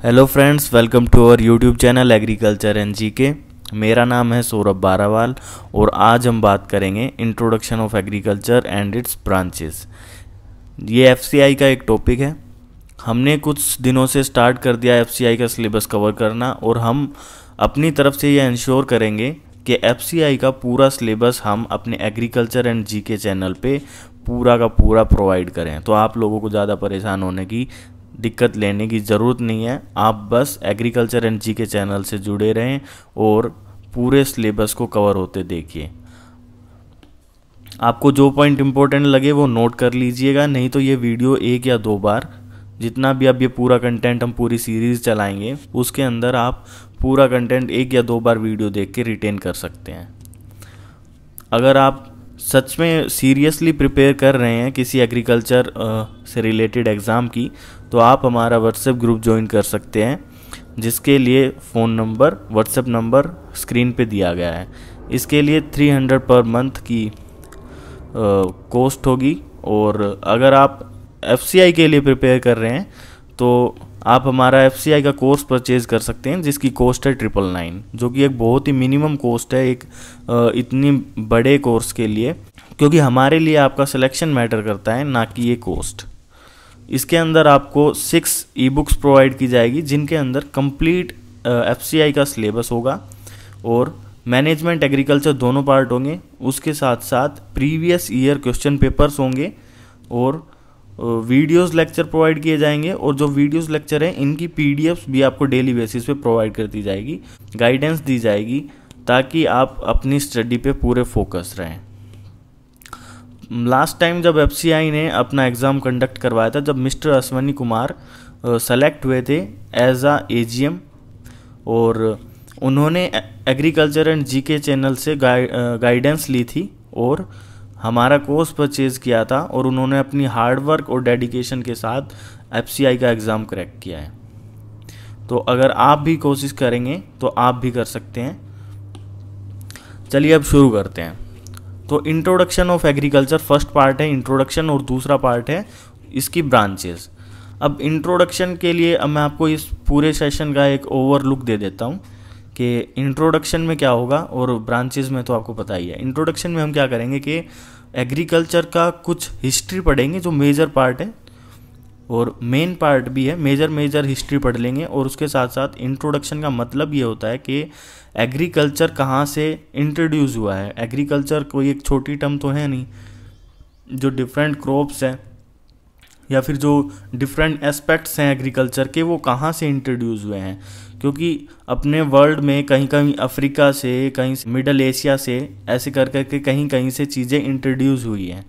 Hello friends welcome to our YouTube channel agriculture and GK मेरा नाम है सौरभ बारावाल और आज हम बात करेंगे introduction of agriculture and its branches ये एफसीआई का एक टॉपिक है। हमने कुछ दिनों से स्टार्ट कर दिया एफसीआई का सिलेबस कवर करना और हम अपनी तरफ़ से ये इंश्योर करेंगे कि एफसीआई का पूरा सिलेबस हम अपने एग्रीकल्चर एंड जी के चैनल पे पूरा का पूरा प्रोवाइड करें। तो आप लोगों को ज़्यादा परेशान होने की दिक्कत लेने की ज़रूरत नहीं है। आप बस एग्रीकल्चर एंड जी के चैनल से जुड़े रहें और पूरे सिलेबस को कवर होते देखिए। आपको जो पॉइंट इम्पोर्टेंट लगे वो नोट कर लीजिएगा, नहीं तो ये वीडियो एक या दो बार, जितना भी अब ये पूरा कंटेंट हम पूरी सीरीज़ चलाएँगे, उसके अंदर आप पूरा कंटेंट एक या दो बार वीडियो देख के रिटेन कर सकते हैं। अगर आप सच में सीरियसली प्रिपेयर कर रहे हैं किसी एग्रीकल्चर से रिलेटेड एग्ज़ाम की तो आप हमारा व्हाट्सएप ग्रुप ज्वाइन कर सकते हैं, जिसके लिए phone number WhatsApp number screen पे दिया गया है। इसके लिए 300 पर मंथ की कॉस्ट होगी। और अगर आप एफसीआई के लिए प्रिपेयर कर रहे हैं तो आप हमारा एफसीआई का कोर्स परचेज कर सकते हैं, जिसकी कॉस्ट है ट्रिपल नाइन जो कि एक बहुत ही मिनिमम कॉस्ट है, एक इतनी बड़े कोर्स के लिए, क्योंकि हमारे लिए आपका सिलेक्शन मैटर करता है, ना कि ये कॉस्ट इसके अंदर आपको सिक्स ई बुक्स प्रोवाइड की जाएगी, जिनके अंदर कंप्लीट एफ़ सी आई का सिलेबस होगा और मैनेजमेंट एग्रीकल्चर दोनों पार्ट होंगे। उसके साथ साथ प्रीवियस ईयर क्वेश्चन पेपर्स होंगे और वीडियोस लेक्चर प्रोवाइड किए जाएँगे और जो वीडियोस लेक्चर हैं, इनकी पीडीएफ्स भी आपको डेली बेसिस पे प्रोवाइड कर दी जाएगी गाइडेंस दी जाएगी, ताकि आप अपनी स्टडी पे पूरे फोकस रहें। लास्ट टाइम जब एफसीआई ने अपना एग्ज़ाम कंडक्ट करवाया था, जब मिस्टर अश्वनी कुमार सेलेक्ट हुए थे एज आ ए और उन्होंने एग्रीकल्चर एंड जीके चैनल से गाइडेंस ली थी और हमारा कोर्स परचेज किया था और उन्होंने अपनी हार्ड वर्क और डेडिकेशन के साथ एफसीआई का एग्ज़ाम क्रैक किया है। तो अगर आप भी कोशिश करेंगे तो आप भी कर सकते हैं। चलिए अब शुरू करते हैं। तो introduction of agriculture first part है इंट्रोडक्शन और दूसरा पार्ट है इसकी ब्रांचेस अब इंट्रोडक्शन के लिए अब मैं आपको इस पूरे सेशन का एक ओवरलुक दे देता हूँ कि इंट्रोडक्शन में क्या होगा और ब्रांचेस में तो आपको पता ही है. इंट्रोडक्शन में हम क्या करेंगे कि एग्रीकल्चर का कुछ हिस्ट्री पढ़ेंगे जो मेजर पार्ट है और मेन पार्ट भी है मेजर मेजर हिस्ट्री पढ़ लेंगे और उसके साथ साथ इंट्रोडक्शन का मतलब ये होता है कि एग्रीकल्चर कहाँ से इंट्रोड्यूस हुआ है? एग्रीकल्चर कोई एक छोटी टर्म तो है नहीं, जो डिफरेंट क्रॉप्स हैं, या फिर जो डिफरेंट एस्पेक्ट्स हैं एग्रीकल्चर के, वो कहाँ से इंट्रोड्यूस हुए हैं? क्योंकि अपने वर्ल्ड में कहीं कहीं अफ्रीका से, कहीं मिडल एशिया से, ऐसे कर करके कहीं कहीं से चीज़ें इंट्रोड्यूस हुई हैं।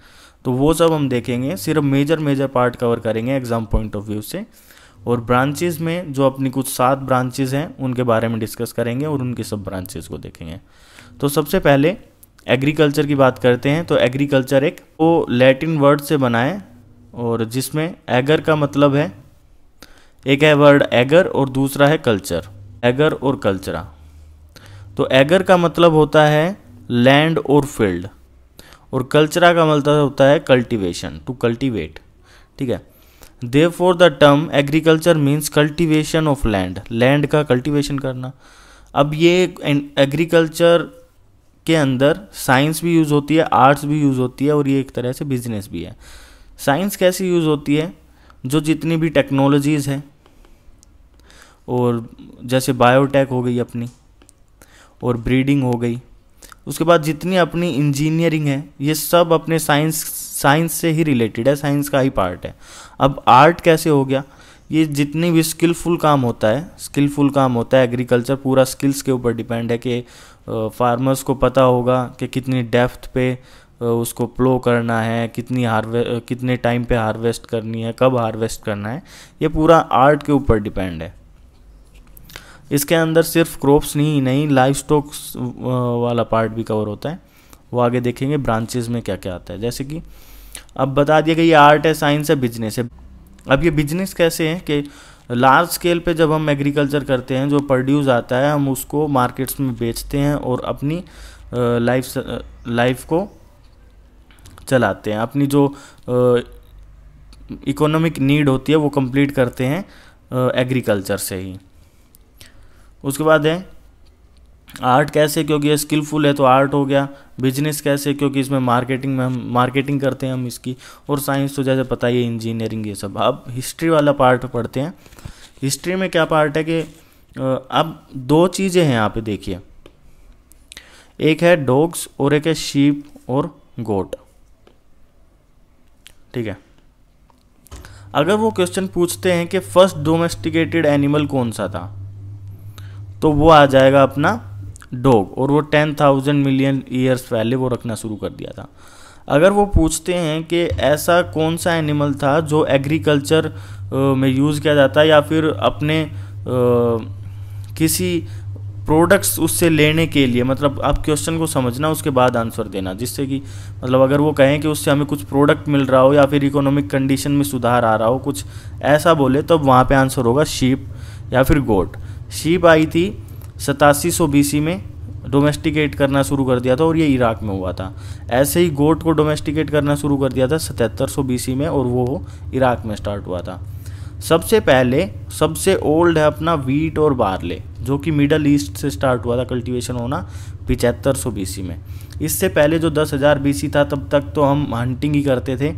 तो वो सब हम देखेंगे, सिर्फ़ मेजर मेजर पार्ट कवर करेंगे एग्ज़ाम पॉइंट ऑफ़ व्यू से। और ब्रांचेज में जो अपनी कुछ सात ब्रांचेज हैं, उनके बारे में डिस्कस करेंगे और उनकी सब ब्रांचेज को देखेंगे। तो सबसे पहले एग्रीकल्चर की बात करते हैं तो एग्रीकल्चर एक वो लैटिन वर्ड से बना है और जिसमें एगर का मतलब है, एक है वर्ड एगर और दूसरा है कल्चर एगर और कल्चरा तो एगर का मतलब होता है लैंड और फ़ील्ड और कल्चरा का मतलब होता है कल्टीवेशन टू कल्टीवेट ठीक है? Therefore the term agriculture means cultivation of land land का कल्टीवेशन करना। अब ये एग्रीकल्चर के अंदर साइंस भी यूज़ होती है आर्ट्स भी यूज़ होती है और ये एक तरह से बिज़नेस भी है। साइंस कैसे यूज़ होती है? जो जितनी भी टेक्नोलॉजीज़ हैं, और जैसे बायोटेक हो गई अपनी, और ब्रीडिंग हो गई उसके बाद जितनी अपनी इंजीनियरिंग है, ये सब अपने साइंस साइंस से ही रिलेटेड है साइंस का ही पार्ट है। अब आर्ट कैसे हो गया? ये जितनी भी स्किलफुल काम होता है स्किलफुल काम होता है एग्रीकल्चर पूरा स्किल्स के ऊपर डिपेंड है कि फार्मर्स को पता होगा कि कितनी डेप्थ पे उसको प्लो करना है, कितनी हार्वे कितने टाइम पे हार्वेस्ट करनी है, कब हार्वेस्ट करना है। ये पूरा आर्ट के ऊपर डिपेंड है। इसके अंदर सिर्फ़ क्रॉप्स नहीं नहीं लाइफ स्टॉक वाला पार्ट भी कवर होता है। वो आगे देखेंगे ब्रांचेज में क्या क्या आता है। जैसे कि अब बता दिया कि ये आर्ट है साइंस है बिज़नेस है। अब ये बिज़नेस कैसे है कि लार्ज स्केल पे जब हम एग्रीकल्चर करते हैं, जो प्रोड्यूस आता है, हम उसको मार्केट्स में बेचते हैं और अपनी लाइफ लाइफ को चलाते हैं। अपनी जो इकोनॉमिक नीड होती है, वो कंप्लीट करते हैं एग्रीकल्चर से ही। उसके बाद है आर्ट कैसे? क्योंकि ये स्किलफुल है तो आर्ट हो गया। बिज़नेस कैसे? क्योंकि इसमें मार्केटिंग में हम मार्केटिंग करते हैं हम इसकी। और साइंस तो जैसे पता ही है इंजीनियरिंग ये सब। अब हिस्ट्री वाला पार्ट पढ़ते हैं। हिस्ट्री में क्या पार्ट है कि अब दो चीज़ें हैं यहाँ पे देखिए। एक है डॉग्स और एक है शीप और गोट ठीक है? अगर वो क्वेश्चन पूछते हैं कि फ़र्स्ट डोमेस्टिकेटेड एनिमल कौन सा था? तो वो आ जाएगा अपना डॉग। और वो टेन थाउज़ेंड मिलियन ईयर्स पहले वो रखना शुरू कर दिया था। अगर वो पूछते हैं कि ऐसा कौन सा एनिमल था जो एग्रीकल्चर में यूज़ किया जाता है या फिर अपने किसी प्रोडक्ट्स उससे लेने के लिए मतलब आप क्वेश्चन को समझना, उसके बाद आंसर देना, जिससे कि मतलब अगर वो कहें कि उससे हमें कुछ प्रोडक्ट मिल रहा हो या फिर इकोनॉमिक कंडीशन में सुधार आ रहा हो, कुछ ऐसा बोले, तब तो वहाँ पे आंसर होगा शीप या फिर गोट शीप आई थी सतासी सौ बीसी में डोमेस्टिकेट करना शुरू कर दिया था और ये इराक में हुआ था। ऐसे ही गोट को डोमेस्टिकेट करना शुरू कर दिया था सतहत्तर सौ बीसी में और वो इराक में स्टार्ट हुआ था। सबसे पहले, सबसे ओल्ड है अपना वीट और बारले जो कि मिडल ईस्ट से स्टार्ट हुआ था कल्टीवेशन होना पिचहत्तर सौ बीसी में। इससे पहले जो दस हज़ार बीसी था, तब तक तो हम हंटिंग ही करते थे।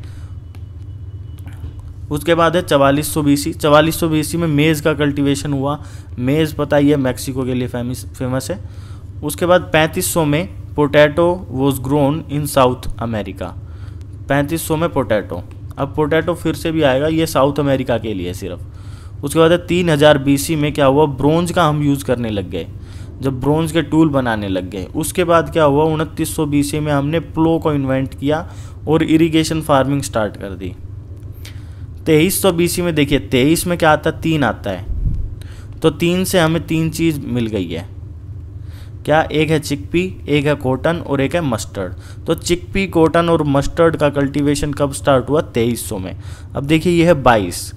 उसके बाद है चवालीस सौ बीसी। चवालीस सौ बीसी में मेज़ का कल्टीवेशन हुआ। मेज़ पता ही है, मैक्सिको के लिए फ़ेमस फ़ेमस है। उसके बाद पैंतीस सौ में potato was grown in South America पैंतीस सौ में पोटैटो। अब पोटैटो फिर से भी आएगा, ये साउथ अमेरिका के लिए सिर्फ़। उसके बाद है तीन हज़ार बीसी में क्या हुआ? ब्रोंज का हम यूज़ करने लग गए। जब ब्रोंज के टूल बनाने लग गए। उसके बाद क्या हुआ? उनतीस सौ बीसी में हमने प्लो को इन्वेंट किया और इरिगेशन फ़ार्मिंग स्टार्ट कर दी। तेईस सौ बीसी में देखिए, तेईस में क्या आता है? तीन आता है। तो तीन से हमें तीन चीज़ मिल गई है। क्या एक है चिकपी, एक है कॉटन और एक है मस्टर्ड। तो चिकपी, कॉटन और मस्टर्ड का कल्टीवेशन कब स्टार्ट हुआ? तेईस सौ में। अब देखिए, यह है बाईस।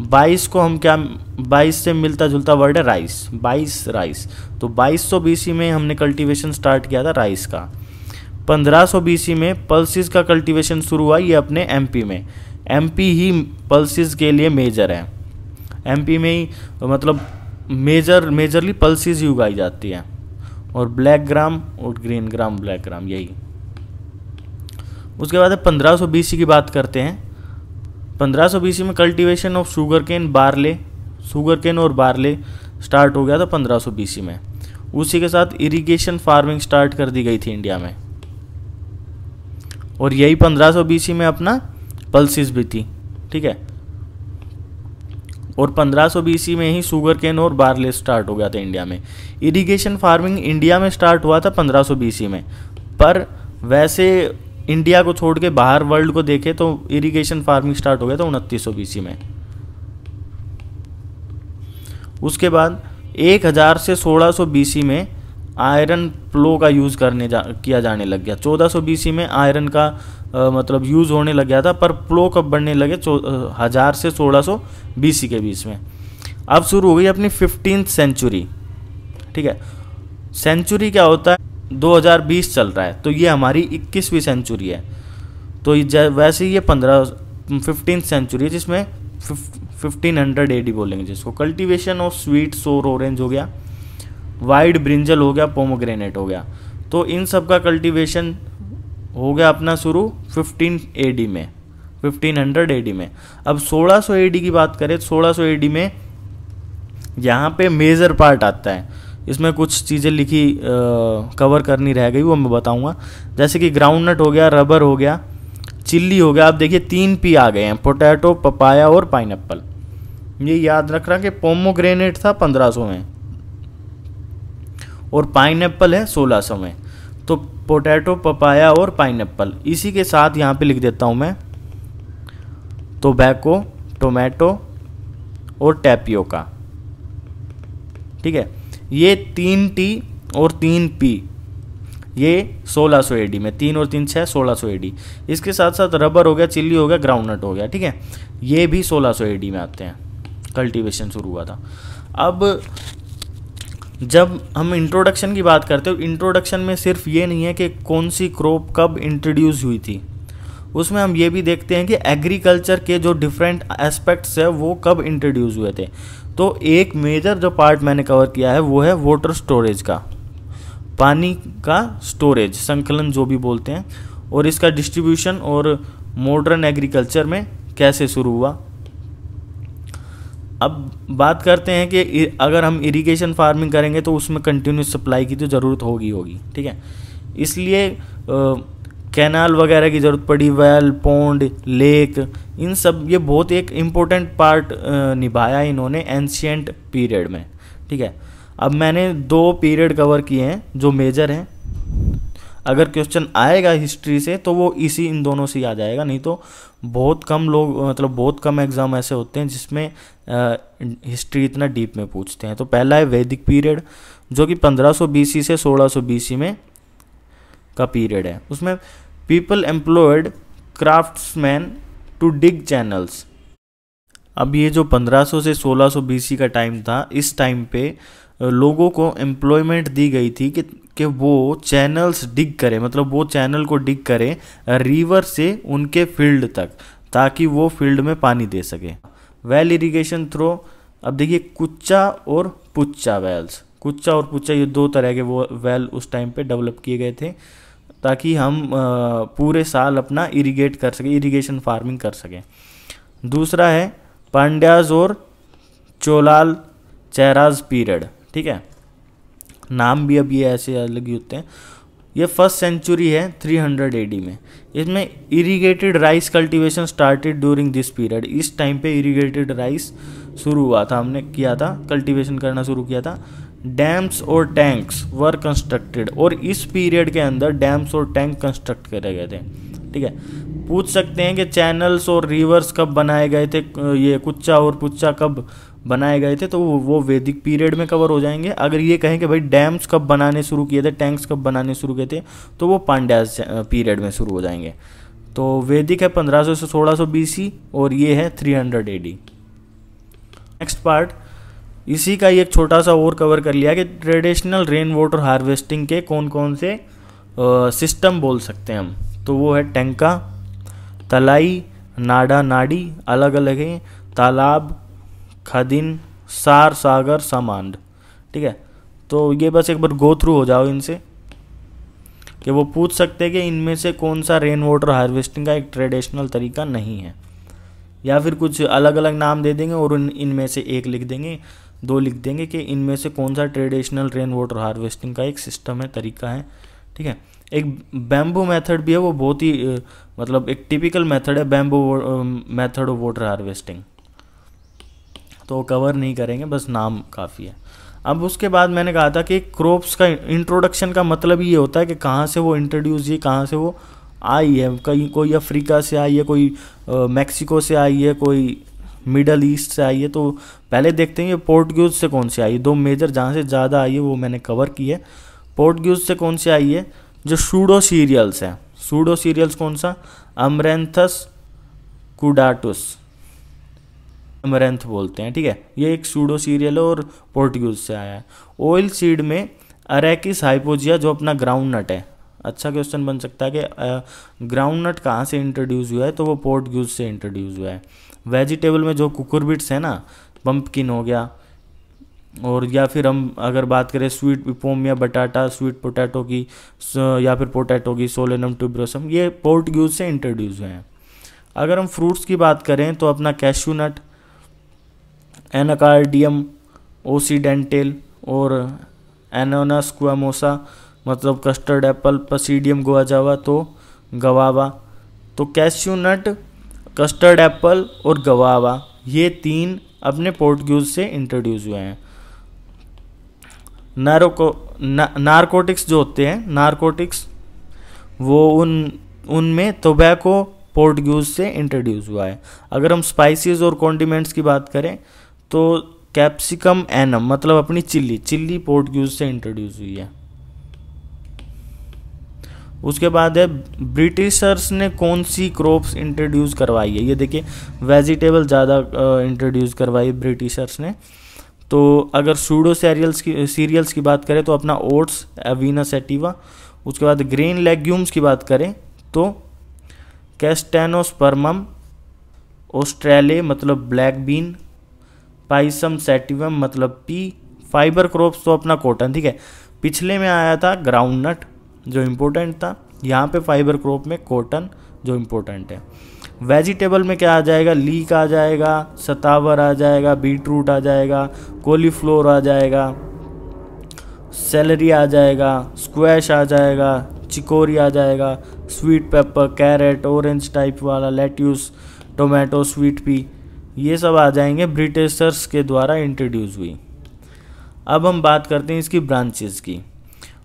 बाईस को हम क्या, बाईस से मिलता जुलता वर्ड है राइस। बाईस राइस। तो बाईस सौ बीसी में हमने कल्टीवेशन स्टार्ट किया था राइस का। पंद्रह सौ बीसी में पल्सिस का कल्टीवेशन शुरू हुआ ये अपने एमपी में। एमपी ही पल्सिस के लिए मेजर है। एमपी में ही मतलब मेजर मेजरली पल्सिस ही उगाई जाती है। और ब्लैक ग्राम और ग्रीन ग्राम ब्लैक ग्राम यही। उसके बाद पंद्रह सौ की बात करते हैं। पंद्रह सौ में cultivation of sugar cane barley sugar cane और बारले स्टार्ट हो गया था पंद्रह सौ में। उसी के साथ इरिगेशन फ़ार्मिंग स्टार्ट कर दी गई थी इंडिया में। और यही पंद्रह सौ में अपना पल्सिस भी थी, ठीक है? और 1500 सौ बीसी में ही शुगर केन और बारले स्टार्ट हो गया था इंडिया में। इरिगेशन फ़ार्मिंग इंडिया में स्टार्ट हुआ था 1500 सौ बीसी में। पर वैसे इंडिया को छोड़ के बाहर वर्ल्ड को देखे तो इरिगेशन फ़ार्मिंग स्टार्ट हो गया था उनतीस सौ बीसी में। उसके बाद 1000 से 1600 बीसी में आयरन प्लो का यूज़ करने जा किया जाने लग गया। 1400 बीसी में आयरन का आ, मतलब यूज़ होने लग गया था पर प्लो कब बढ़ने लगे? हज़ार से 1600 बीसी के बीच में। अब शुरू हो गई अपनी फिफ्टीन सेंचुरी। ठीक है? सेंचुरी क्या होता है? 2020 चल रहा है तो ये हमारी 21वीं सेंचुरी है। तो वैसे ये पंद्रह फिफ्टीन सेंचुरी है जिसमें फिफ्टीन हंड्रेड एडी बोलेंगे जिसको। Cultivation of sweet sour orange हो गया। वाइड ब्रिंजल हो गया पोमोग्रेनेट हो गया। तो इन सब का कल्टीवेशन हो गया अपना शुरू 15 एडी में 1500 एडी में। अब 1600 एडी की बात करें तो 1600 एडी में यहाँ पे मेजर पार्ट आता है। इसमें कुछ चीज़ें लिखी आ, कवर करनी रह गई वो मैं बताऊँगा। जैसे कि ग्राउंड नट हो गया रबर हो गया चिल्ली हो गया। आप देखिए तीन पी आ गए हैं पोटैटो पपाया और पाइनएप्पल ये याद रख रहा कि पोमोग्रेनेट था 1500 में। और पाइन है सोलह सौ में। तो पोटैटो पपाया और पाइन इसी के साथ यहाँ पे लिख देता हूँ मैं। टोबैको टोमेटो और टैपियोका ठीक है? ये तीन टी और तीन पी ये 1600 सौ एडी में, तीन और तीन छः सोलह सौ एडी इसके साथ साथ रबर हो गया चिल्ली हो गया ग्राउंडनट हो गया, ठीक है? ये भी 1600 सौ एडी में आते हैं। कल्टीवेशन शुरू हुआ था। अब जब हम इंट्रोडक्शन की बात करते हो इंट्रोडक्शन में सिर्फ़ ये नहीं है कि कौन सी क्रॉप कब इंट्रोड्यूस हुई थी। उसमें हम ये भी देखते हैं कि एग्रीकल्चर के जो डिफरेंट एस्पेक्ट्स है, वो कब इंट्रोड्यूस हुए थे। तो एक मेजर जो पार्ट मैंने कवर किया है, वो है वाटर स्टोरेज का। पानी का स्टोरेज संकलन जो भी बोलते हैं, और इसका डिस्ट्रीब्यूशन और मॉडर्न एग्रीकल्चर में कैसे शुरू हुआ। अब बात करते हैं कि अगर हम इरिगेशन फ़ार्मिंग करेंगे तो उसमें कंटिन्यूस सप्लाई की तो ज़रूरत होगी होगी, ठीक है? इसलिए कैनाल वगैरह की ज़रूरत पड़ी वेल पौंड लेक इन सब, ये बहुत एक इम्पोर्टेंट पार्ट निभाया इन्होंने एंशियंट पीरियड में, ठीक है? अब मैंने दो पीरियड कवर किए हैं जो मेजर हैं। अगर क्वेश्चन आएगा हिस्ट्री से तो वो इसी इन दोनों से आ जाएगा। नहीं तो बहुत कम लोग मतलब बहुत कम एग्ज़ाम ऐसे होते हैं जिसमें हिस्ट्री इतना डीप में पूछते हैं। तो पहला है वैदिक पीरियड जो कि 1500 बीसी से 1600 बीसी में का पीरियड है। उसमें people employed craftsman to dig channels अब ये जो 1500 से 1600 बीसी का टाइम था, इस टाइम पे लोगों को एम्प्लॉयमेंट दी गई थी कि कि वो चैनल्स डिग करें मतलब वो चैनल को डिग करें रिवर से उनके फ़ील्ड तक, ताकि वो फ़ील्ड में पानी दे सके। वेल इरिगेशन थ्रो अब देखिए कुच्चा और पुच्चा वेल्स कुच्चा और पुच्चा ये दो तरह के वो वेल उस टाइम पे डेवलप किए गए थे, ताकि हम पूरे साल अपना इरिगेट कर सकें इरिगेशन फ़ार्मिंग कर सकें। दूसरा है पांड्याज और चोलाल चेराज पीरियड ठीक है? नाम भी अब ये ऐसे अलग ही होते हैं। ये फ़र्स्ट सेंचुरी है 300 हंड्रेड में। इसमें irrigated rice cultivation started during this period इस टाइम पे इरीगेटेड राइस शुरू हुआ था, हमने किया था कल्टीवेशन करना शुरू किया था। डैम्स और टैंक्स वर कंस्ट्रक्टेड और इस पीरियड के अंदर डैम्स और टैंक कंस्ट्रक्ट करे गए थे। ठीक है? पूछ सकते हैं कि चैनल्स और रिवर्स कब बनाए गए थे, ये कुच्चा और पुच्चा कब बनाए गए थे तो वो वैदिक पीरियड में कवर हो जाएँगे। अगर ये कहें कि भाई डैम्स कब बनाने शुरू किए थे टैंक्स कब बनाने शुरू किए थे तो वो पांड्यास पीरियड में शुरू हो जाएँगे। तो वैदिक है 1500 से 1600 बीसी और ये है 300 हंड्रेड एडी नेक्स्ट पार्ट इसी का एक छोटा सा और कवर कर लिया कि ट्रेडिशनल रेन वाटर हार्वेस्टिंग के कौन कौन से सिस्टम बोल सकते हैं हम। तो वो है टैंका तलाई, नाडा नाडी अलग अलग हैं। तालाब, खदिन, सार, सागर, समांड। ठीक है? तो ये बस एक बार गो थ्रू हो जाओ इनसे, कि वो पूछ सकते हैं कि इनमें से कौन सा रेन वाटर हार्वेस्टिंग का एक ट्रेडिशनल तरीका नहीं है। या फिर कुछ अलग अलग नाम दे देंगे और इनमें से एक लिख देंगे, दो लिख देंगे कि इनमें से कौन सा ट्रेडिशनल रेन वाटर हार्वेस्टिंग का एक सिस्टम है, तरीका है। ठीक है? एक बैम्बू मेथड भी है, वो बहुत ही मतलब एक टिपिकल मेथड है bamboo method of water harvesting तो कवर नहीं करेंगे, बस नाम काफ़ी है। अब उसके बाद मैंने कहा था कि क्रॉप्स का इंट्रोडक्शन का मतलब ये होता है कि कहाँ से वो इंट्रोड्यूस हुई, कहाँ से वो आई है। कहीं, कोई अफ्रीका से आई है, कोई मैक्सिको से आई है, कोई मिडल ईस्ट से आई है तो पहले देखते हैं ये पोर्टग्यूज से कौन सी आई है। दो मेजर जहाँ से ज़्यादा आई है, वो मैंने कवर की है। पोर्टग्यूज से कौन सी आई है? जो सूडो सीरियल्स हैं। सूडो सीरियल्स कौन सा? अमरेंथस कुडाटुस। अमरेंथ बोलते हैं, ठीक है? ये एक सूडो सीरियल है और पोर्टग्यूज से आया है। ऑयल सीड में अरेकिस हाइपोजिया, जो अपना ग्राउंड नट है। अच्छा क्वेश्चन बन सकता है कि ग्राउंड नट कहाँ से इंट्रोड्यूस हुआ है? तो वो पोर्टग्यूज से इंट्रोड्यूस हुआ है। वेजिटेबल में जो कुकुरबिट्स है ना पम्पकिन हो गया और या फिर हम अगर बात करें स्वीट पोम या बटाटा, स्वीट पोटैटो की या फिर पोटैटो की, सोलेनम ट्यूब्रोसम, ये पोर्टग्यूज से इंट्रोड्यूस हुए हैं। अगर हम फ्रूट्स की बात करें तो अपना कैशू नट, एनाकार्डियम, ओसीडेंटेल और एनोनस क्वामोसा मतलब कस्टर्ड एप्पल, पसीडियम गुआजावा तो गवावा। तो कैश्यू नट, कस्टर्ड एप्पल और गवावा, ये तीन अपने पोर्टग्यूज से इंट्रोड्यूस हुए हैं। नारोको ना, नारकोटिक्स जो होते हैं नारकोटिक्स वो उन उनमें टोबैको पोर्टग्यूज से इंट्रोड्यूस हुआ है। अगर हम स्पाइसेस और कॉन्डिमेंट्स की बात करें तो कैप्सिकम एनम मतलब अपनी चिल्ली चिल्ली पोर्टग्यूज से इंट्रोड्यूस हुई है। उसके बाद है ब्रिटिशर्स ने कौन सी क्रॉप्स इंट्रोड्यूस करवाई है? ये देखिए वेजिटेबल ज़्यादा इंट्रोड्यूस करवाई ब्रिटिशर्स ने। तो अगर सूडो सीरियल्स की सीरियल्स की बात करें तो अपना ओट्स एवीना सेटिवा उसके बाद ग्रेन लेग्यूम्स की बात करें तो कैस्टेनोस्पर्मम ऑस्ट्रेले मतलब ब्लैक बीन पाइसम सेटिवम मतलब पी फाइबर क्रॉप्स तो अपना कॉटन ठीक है? पिछले में आया था ग्राउंड नट जो इम्पोर्टेंट था, यहाँ पे फाइबर क्रॉप में कॉटन जो इम्पोर्टेंट है। वेजिटेबल में क्या आ जाएगा? लीक आ जाएगा, सतावर आ जाएगा बीट रूट आ जाएगा कोलीफ्लोर आ जाएगा सेलरी आ जाएगा स्क्वैश आ जाएगा चिकोरी आ जाएगा sweet pepper carrot orange type वाला लेट्यूस टोमेटो स्वीट पी ये सब आ जाएँगे ब्रिटिशर्स के द्वारा इंट्रोड्यूस हुई। अब हम बात करते हैं इसकी ब्रांचेस की।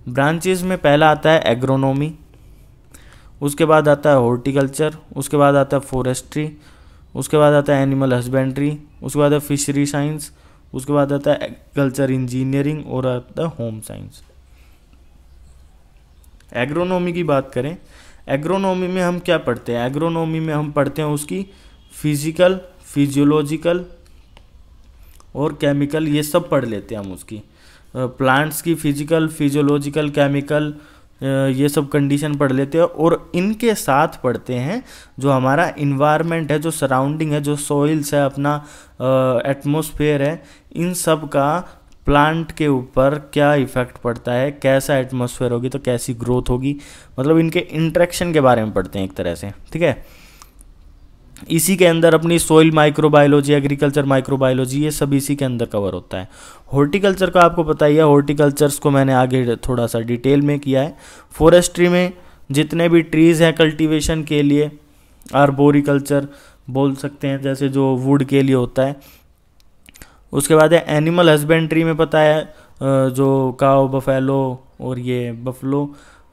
ब्रांचेस में पहला आता है एग्रोनॉमी उसके बाद आता है हॉर्टिकल्चर, उसके बाद आता है फॉरेस्ट्री, उसके बाद आता है एनिमल हस्बेंड्री, उसके बाद है फिशरी साइंस, उसके बाद आता है एग्रीकल्चर इंजीनियरिंग और आता है होम साइंस। एग्रोनॉमी की बात करें, एग्रोनॉमी में हम क्या पढ़ते हैं? एग्रोनॉमी में हम पढ़ते हैं उसकी फ़िज़िकल, फिजियोलॉजिकल और केमिकल, ये सब पढ़ लेते हैं हम उसकी। प्लांट्स की फ़िज़िकल, फिजियोलॉजिकल, केमिकल ये सब कंडीशन पढ़ लेते हैं और इनके साथ पढ़ते हैं जो हमारा इन्वायरमेंट है, जो सराउंडिंग है, जो सॉइल्स है, अपना एटमोसफेयर है, इन सब का प्लांट के ऊपर क्या इफ़ेक्ट पड़ता है, कैसा एटमोसफेयर होगी तो कैसी ग्रोथ होगी मतलब इनके इंट्रैक्शन के बारे में पढ़ते हैं एक तरह से, ठीक है? इसी के अंदर अपनी सोइल माइक्रोबायोलॉजी एग्रीकल्चर माइक्रोबायोलॉजी ये सब इसी के अंदर कवर होता है। हॉर्टिकल्चर का आपको पता ही है हॉर्टिकल्चर्स को मैंने आगे थोड़ा सा डिटेल में किया है। फॉरेस्ट्री में जितने भी ट्रीज़ हैं कल्टीवेशन के लिए आर्बोरिकल्चर बोल सकते हैं, जैसे जो वुड के लिए होता है। उसके बाद है एनिमल हस्बेंड्री में पता है जो काओ बफेलो और ये बफलो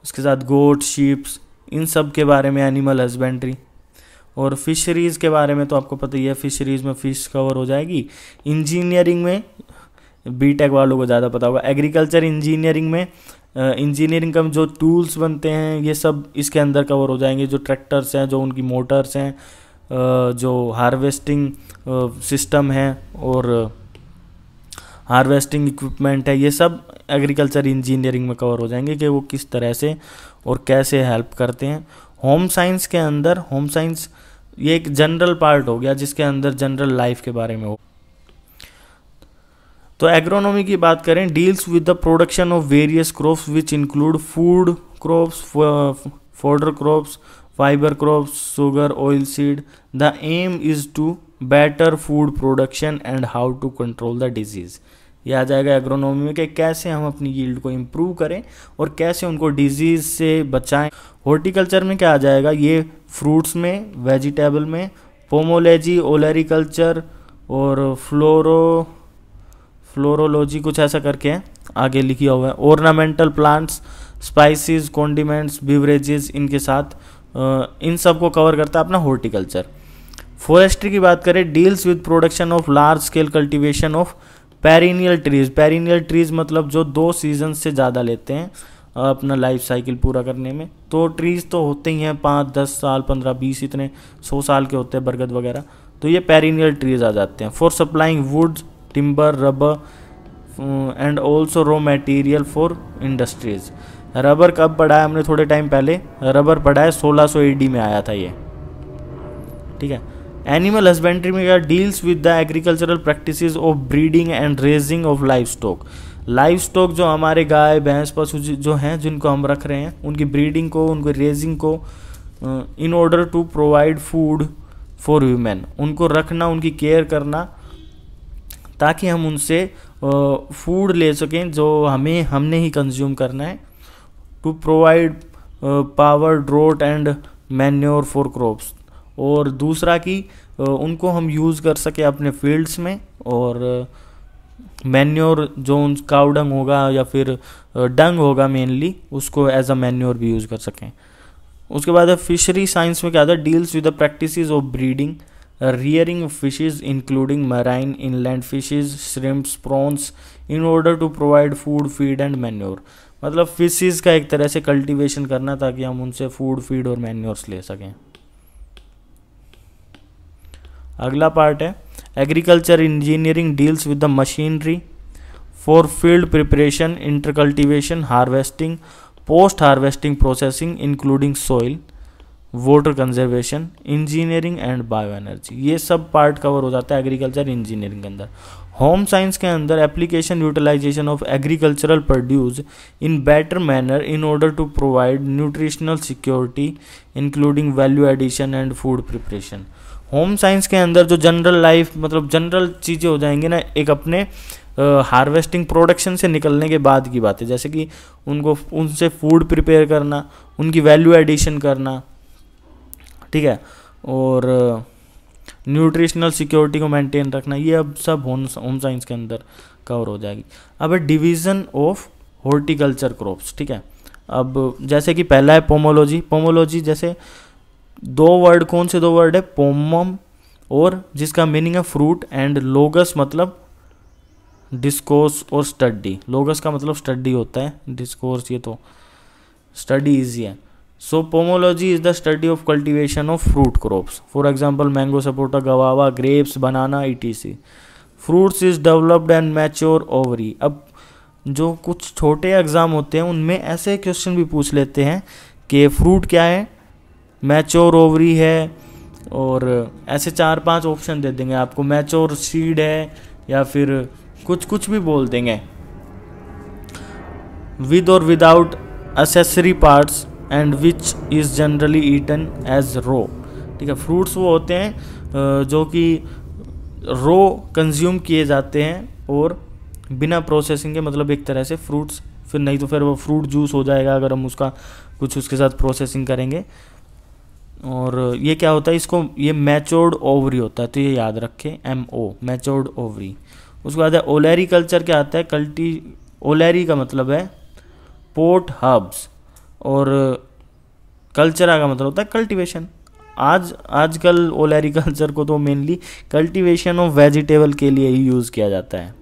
उसके साथ गोट शीप्स इन सब के बारे में एनिमल हस्बेंड्री और फिशरीज़ के बारे में तो आपको पता ही है फिशरीज़ में फ़िश कवर हो जाएगी। इंजीनियरिंग में बी टेक वालों को ज़्यादा पता होगा। एग्रीकल्चर इंजीनियरिंग में इंजीनियरिंग का जो टूल्स बनते हैं, ये सब इसके अंदर कवर हो जाएँगे। जो ट्रैक्टर्स हैं, जो उनकी मोटर्स हैं जो हार्वेस्टिंग सिस्टम है और हार्वेस्टिंग इक्विपमेंट है, ये सब एग्रीकल्चर इंजीनियरिंग में कवर हो जाएँगे कि वो किस तरह से और कैसे हेल्प करते हैं। होम साइंस के अंदर होम साइंस ये एक जनरल पार्ट हो गया जिसके अंदर जनरल लाइफ के बारे में हो। तो एग्रोनॉमी की बात करें deals with the production of various crops which include food crops fodder crops fibre crops sugar oil seed the aim is to better food production and how to control the disease ये आ जाएगा agronomy में कि कैसे हम अपनी yield को improve करें और कैसे उनको डिज़ीज़ से बचाएँ। हॉर्टिकल्चर में क्या आ जाएगा? ये फ्रूट्स में वेजिटेबल में पोमोलॉजी ओलेरिकल्चर और फ्लोरो फ्लोरोलॉजी कुछ ऐसा करके आगे लिखा हुआ है। Ornamental plants spices condiments beverages इनके साथ इन सबको कवर करता है अपना हॉर्टिकल्चर फॉरेस्ट्री की बात करें deals with production of large scale cultivation of perennial trees perennial trees मतलब जो दो सीज़न से ज़्यादा लेते हैं अपना लाइफ साइकिल पूरा करने में। तो ट्रीज़ तो होते ही हैं पाँच, दस साल, पंद्रह, बीस इतने, सौ साल के होते हैं बरगद वगैरह। तो ये पेरिनियल ट्रीज आ जाते हैं। For supplying wood timber rubber and also raw material for industries rubber कब पढ़ा है हमने थोड़े टाइम पहले? रबर पढ़ा है सोलह सौ में आया था ये। ठीक है? एनिमल हस्बेंड्री में क्या deals with the agricultural practice of breeding and raising of life stock life stock जो हमारे गाय, भैंस, पशु जो हैं, जिनको हम रख रहे हैं, उनकी ब्रीडिंग को, उनकी रेजिंग को in order to provide food for human उनको रखना, उनकी केयर करना, ताकि हम उनसे फ़ूड ले सकें जो हमें, हमने ही कंज्यूम करना है to provide power draught and manure for crops और दूसरा कि उनको हम यूज़ कर सके अपने फील्ड्स में और मैन्योर जो उन काउडंग होगा या फिर डंग होगा मेनली उसको एज अ मैन्योर भी यूज़ कर सकें। उसके बाद फिशरी साइंस में क्या था? Deals with the practice of breeding rearing fishes including marine inland fishes shrimps prawns in order to provide food feed and manure मतलब फिशेज का एक तरह से कल्टीवेशन करना ताकि हम उनसे फ़ूड फ़ीड और मैन्योर्स ले सकें। अगला पार्ट है agriculture engineering deals with the machinery for field preparation intercultivation harvesting post harvesting processing including soil water conservation engineering and bio energy ये सब पार्ट कवर हो जाता है एग्रीकल्चर इंजीनियरिंग के अंदर। होम साइंस के अंदर application utilisation of agricultural produce in better manner in order to provide nutritional security including value addition and food preparation home science के अंदर जो जनरल लाइफ मतलब जनरल चीज़ें हो जाएँगी ना, एक अपने हार्वेस्टिंग प्रोडक्शन से निकलने के बाद की बात। है जैसे कि उनको, उनसे फ़ूड प्रिपेयर करना, उनकी वैल्यू एडिशन करना, ठीक है? और न्यूट्रिशनल सिक्योरिटी को मेंटेन रखना, ये अब सब होम होम साइंस के अंदर कवर हो जाएगी। अब है डिवीज़न ऑफ़ हॉर्टिकल्चर क्रॉप्स ठीक है? अब जैसे कि पहला है पोमोलॉजी पोमोलॉजी जैसे दो वर्ड, कौन से दो वर्ड है? पोमम और जिसका मीनिंग है फ्रूट एंड लोगस मतलब डिस्कोर्स और स्टडी। लोगस का मतलब स्टडी होता है, डिस्कोर्स, ये तो स्टडी इजी है। So pomology is the study of cultivation of fruit crops. For example, mango sapota, guava, grapes, banana, E C. Fruits is developed and mature ovary. अब जो कुछ छोटे एग्ज़ाम होते हैं, उनमें ऐसे क्वेश्चन भी पूछ लेते हैं कि फ्रूट क्या है? मैच्योर ओवरी है और ऐसे चार पाँच ऑप्शन दे देंगे आपको। मैच्योर सीड है या फिर कुछ कुछ भी बोल देंगे। विद और without accessory parts and which is generally eaten as raw ठीक है फ्रूट्स वो होते हैं जो कि रो कंज्यूम किए जाते हैं और बिना प्रोसेसिंग के मतलब एक तरह से फ्रूट्स फिर नहीं तो फिर वो फ्रूट जूस हो जाएगा अगर हम उसका, कुछ उसके साथ प्रोसेसिंग करेंगे। और ये क्या होता है, इसको ये मैचोर्ड ओवरी होता है तो ये याद रखें एम ओ मैचोर्ड ओवरी उसके बाद है ओलेरी कल्चर क्या आता है कल्टी ओलेरी का मतलब है पोर्ट हब्स और कल्चरा का मतलब होता है कल्टीवेशन आज, आजकल ओलेरी कल्चर को तो मेनली कल्टीवेशन ऑफ़ वेजिटेबल के लिए ही यूज़ किया जाता है।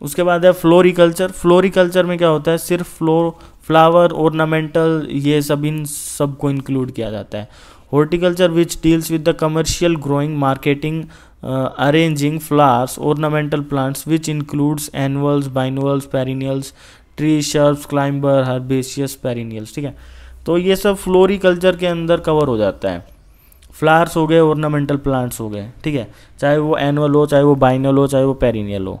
उसके बाद है फ्लोरिकल्चर फ्लोरिकल्चर में क्या होता है, सिर्फ़ फ्लोर फ्लावर ऑर्नामेंटल ये सब इन सबको इंक्लूड किया जाता है। Horticulture which deals with the commercial growing marketing arranging flowers ornamental plants which includes annuals biennials perennials tree shrubs climber herbaceous perennials ठीक है? तो ये सब फ्लोरिकल्चर के अंदर कवर हो जाता है। फ्लावर्स हो गए ऑर्नामेंटल प्लांट्स हो गए, ठीक है? चाहे वो एनुअल हो, चाहे वो बाइनल हो, चाहे वो पेरिनियल हो।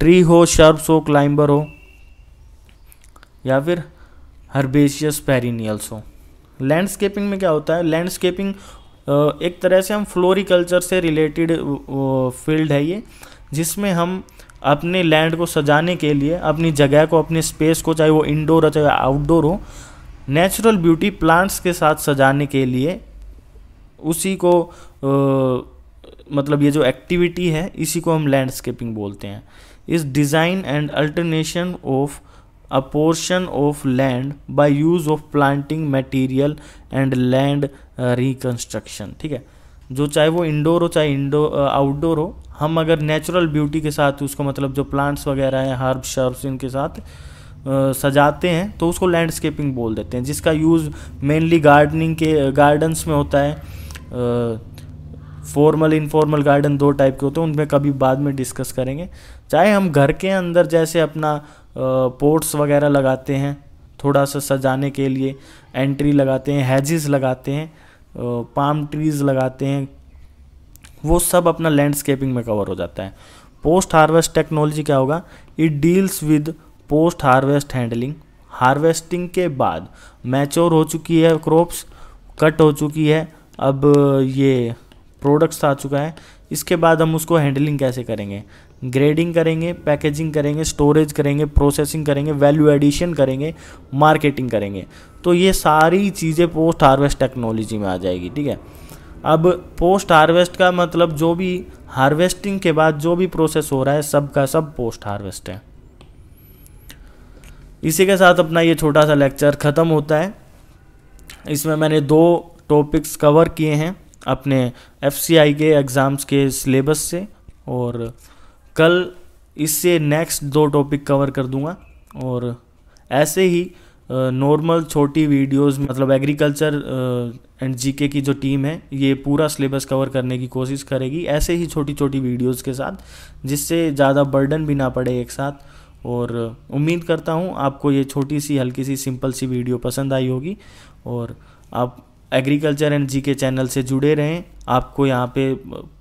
ट्री हो शर्ब्स हो क्लाइंबर हो, या फिर हर्बेशियस पेरिनियल्स हो। लैंडस्केपिंग में क्या होता है? लैंडस्केपिंग एक तरह से हम फ्लोरिकल्चर से रिलेटेड फ़ील्ड है ये जिसमें हम अपने लैंड को सजाने के लिए अपनी जगह को अपने स्पेस को चाहे वो इंडोर हो चाहे आउटडोर हो नेचुरल ब्यूटी प्लांट्स के साथ सजाने के लिए उसी को आ, मतलब ये जो एक्टिविटी है इसी को हम लैंडस्केपिंग बोलते हैं। इस design and alternation of a portion of land by use of planting material and land reconstruction ठीक है? जो चाहे वो इंडोर हो चाहे इंडोर आउटडोर हो हम अगर नेचुरल ब्यूटी के साथ उसको मतलब जो प्लांट्स वगैरह हैं हर्ब शर्ब्स इनके साथ आ, सजाते हैं तो उसको लैंडस्केपिंग बोल देते हैं। जिसका यूज़ मेनली गार्डनिंग के गार्डन्स में होता है फॉर्मल इनफॉर्मल गार्डन दो टाइप के होते हैं उनमें कभी बाद में डिस्कस करेंगे। चाहे हम घर के अंदर जैसे अपना पोर्ट्स वगैरह लगाते हैं, थोड़ा सा सजाने के लिए एंट्री लगाते हैं हैजिस लगाते हैं पाम ट्रीज़ लगाते हैं, वो सब अपना लैंडस्केपिंग में कवर हो जाता है। पोस्ट हार्वेस्ट टेक्नोलॉजी क्या होगा? It deals with post harvest handling harvesting के बाद मैच्योर हो चुकी है क्रॉप्स कट हो चुकी है, अब ये प्रोडक्ट्स आ चुका है। इसके बाद हम उसको हैंडलिंग कैसे करेंगे? ग्रेडिंग करेंगे पैकेजिंग करेंगे स्टोरेज करेंगे प्रोसेसिंग करेंगे वैल्यू एडिशन करेंगे मार्केटिंग करेंगे। तो ये सारी चीज़ें पोस्ट हार्वेस्ट टेक्नोलॉजी में आ जाएगी, ठीक है? अब पोस्ट हार्वेस्ट का मतलब जो भी हार्वेस्टिंग के बाद जो भी प्रोसेस हो रहा है, सब का सब पोस्ट हार्वेस्ट है। इसी के साथ अपना ये छोटा सा लेक्चर ख़त्म होता है। इसमें मैंने दो टॉपिक्स कवर किए हैं अपने एफसीआई के एग्ज़ाम्स के सिलेबस से और कल इससे नेक्स्ट दो टॉपिक कवर कर दूँगा। और ऐसे ही नॉर्मल छोटी वीडियोस मतलब एग्रीकल्चर एंड जीके की जो टीम है, ये पूरा सिलेबस कवर करने की कोशिश करेगी। ऐसे ही छोटी छोटी वीडियोस के साथ, जिससे ज़्यादा बर्डन भी ना पड़े एक साथ। और उम्मीद करता हूँ आपको ये छोटी सी, हल्की सी सिंपल सी वीडियो पसंद आई होगी। और आप एग्रीकल्चर एंड जी के चैनल से जुड़े रहें। आपको यहाँ पे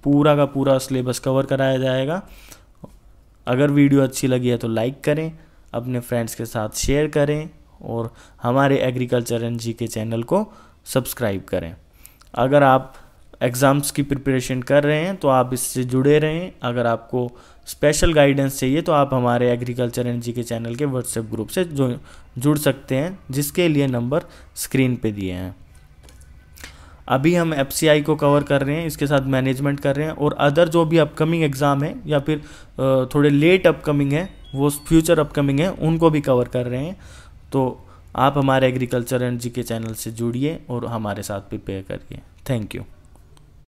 पूरा का पूरा सिलेबस कवर कराया जाएगा। अगर वीडियो अच्छी लगी है तो लाइक करें, अपने फ्रेंड्स के साथ शेयर करें और हमारे एग्रीकल्चर एंड जी के चैनल को सब्सक्राइब करें। अगर आप एग्ज़ाम्स की प्रिपरेशन कर रहे हैं तो आप इससे जुड़े रहें। अगर आपको स्पेशल गाइडेंस चाहिए तो आप हमारे एग्रीकल्चर एंड जी के चैनल के व्हाट्सएप ग्रुप से जुड़ सकते हैं, जिसके लिए नंबर स्क्रीन पे दिए हैं। अभी हम FCI को कवर कर रहे हैं, इसके साथ मैनेजमेंट कर रहे हैं और अदर जो भी अपकमिंग एग्ज़ाम है या फिर थोड़े लेट अपकमिंग है, वो फ्यूचर अपकमिंग है, उनको भी कवर कर रहे हैं। तो आप हमारे एग्रीकल्चर एंड जी के चैनल से जुड़िए और हमारे साथ प्रिपेयर करिए। Thank you